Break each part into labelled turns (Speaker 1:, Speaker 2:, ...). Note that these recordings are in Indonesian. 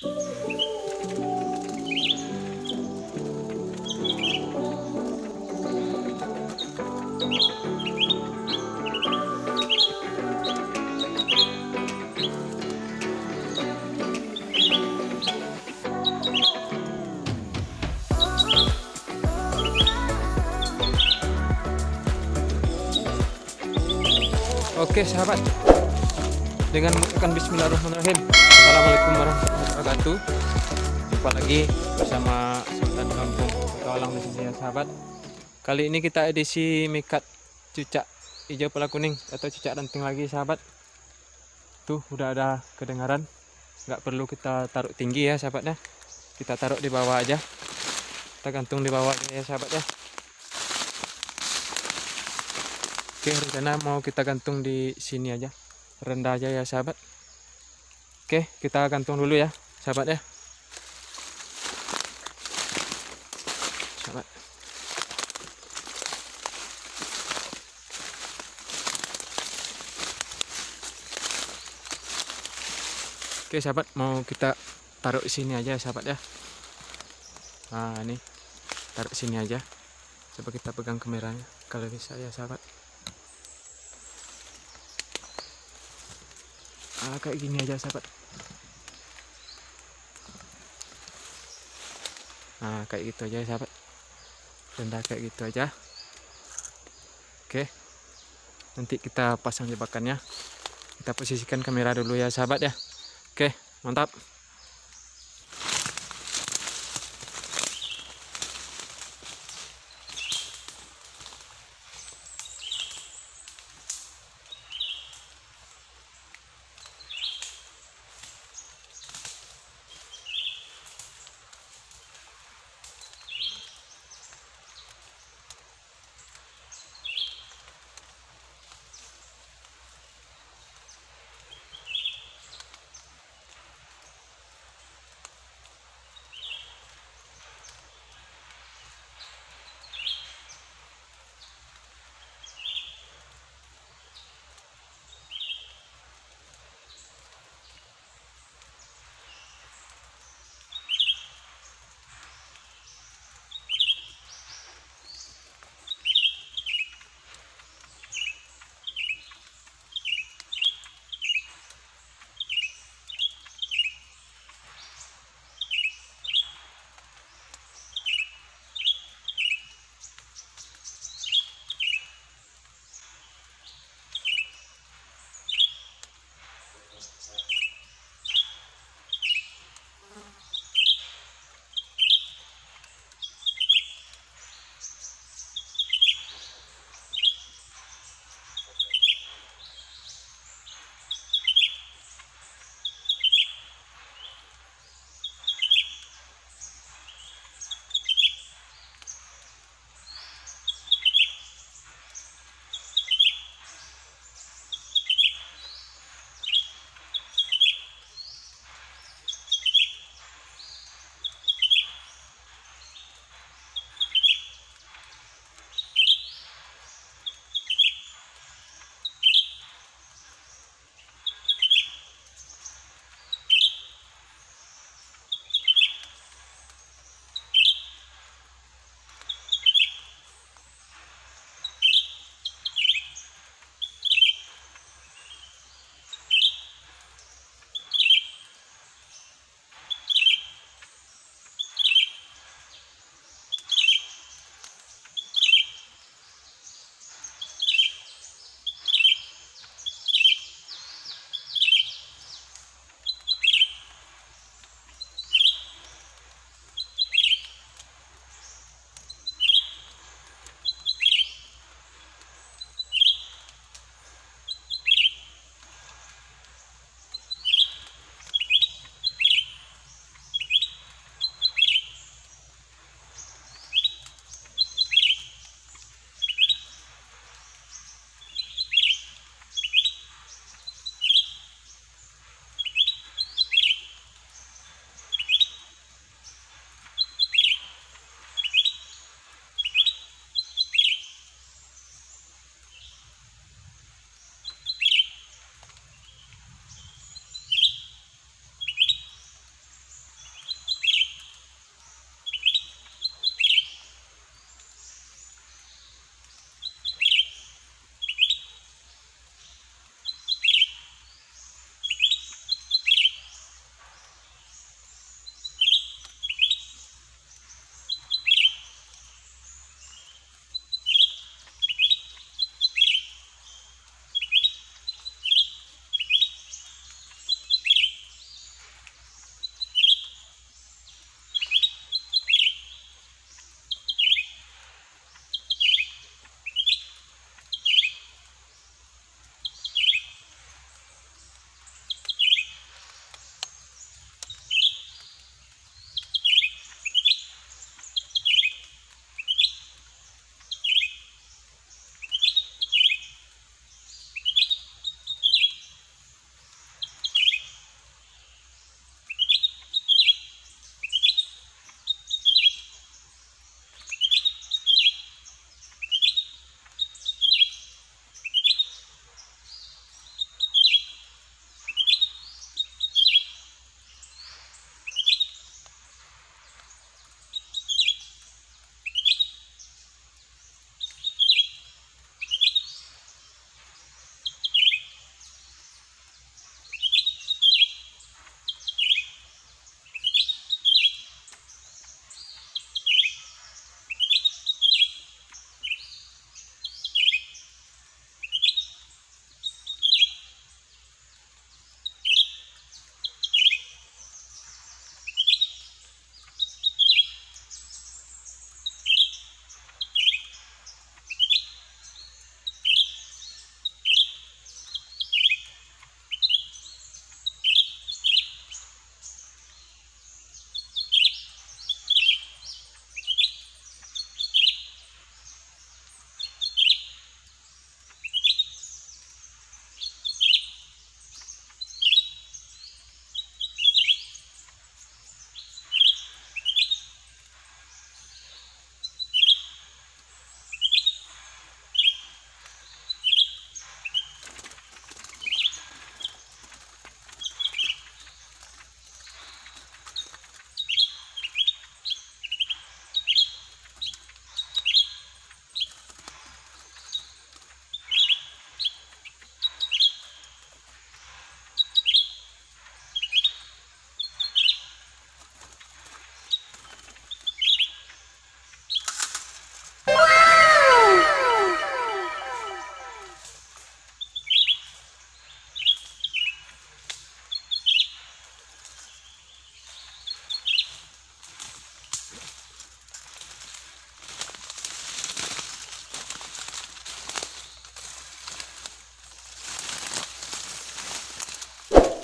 Speaker 1: Oke sahabat Dengan mengucapkan bismillahirrahmanirrahim. Assalamualaikum warahmatullahi wabarakatuh. Jumpa lagi bersama Sultan Kampung sini ya sahabat. Kali ini kita edisi mikat cucak hijau pala kuning Atau cucak ranting lagi sahabat. Tuh udah ada kedengaran. Nggak perlu kita taruh tinggi ya sahabat ya. Kita taruh di bawah aja. Kita gantung di bawah ya sahabat ya. Oke, rencana mau kita gantung di sini aja. Rendah aja ya, sahabat. Oke, kita gantung dulu ya, sahabat ya. Sahabat. Oke, sahabat, mau kita taruh sini aja ya, sahabat ya. Nah, ini taruh sini aja. Coba kita pegang kameranya kalau bisa ya, sahabat. Ah, kayak gini aja sahabat nah kayak gitu aja sahabat rendah kayak gitu aja. Oke. Nanti kita pasang jebakannya. Kita posisikan kamera dulu ya sahabat ya. Oke mantap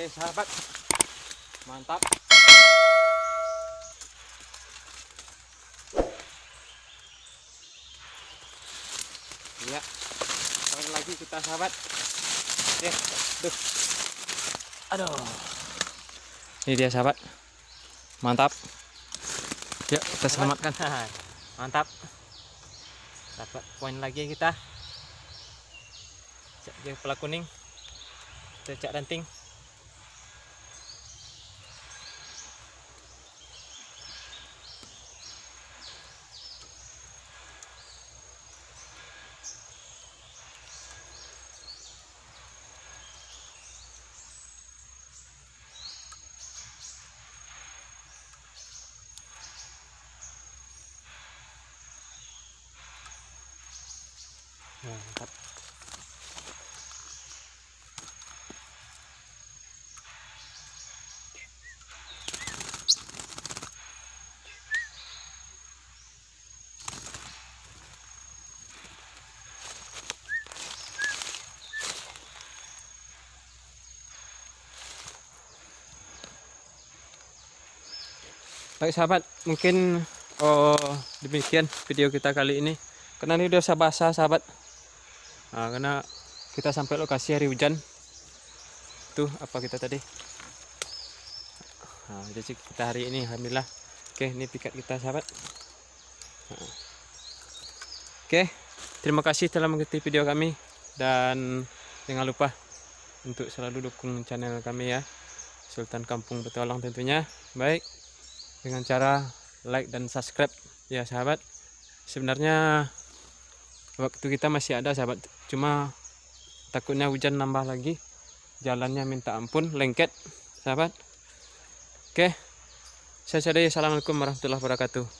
Speaker 1: Oke sahabat, mantap. Ya, poin lagi kita sahabat. Oke, duh. Aduh. Ini dia sahabat. Mantap. Ya, kita selamatkan. Mantap. Dapat poin lagi kita. Dia kepala kuning. Kita cak ranting. Mantap. Baik sahabat, mungkin oh, demikian video kita kali ini. Karena ini udah basah sahabat. Nah, karena kita sampai lokasi hari hujan. Tuh apa kita tadi? Nah, jadi kita hari ini alhamdulillah. Oke, ini pikat kita sahabat. Nah. Oke, terima kasih telah mengikuti video kami dan jangan lupa untuk selalu dukung channel kami ya. Sultan Kampung Petualang tentunya. Baik dengan cara like dan subscribe ya sahabat sebenarnya waktu kita masih ada sahabat cuma takutnya hujan nambah lagi jalannya minta ampun lengket sahabat. Oke. Saya sadari assalamualaikum warahmatullahi wabarakatuh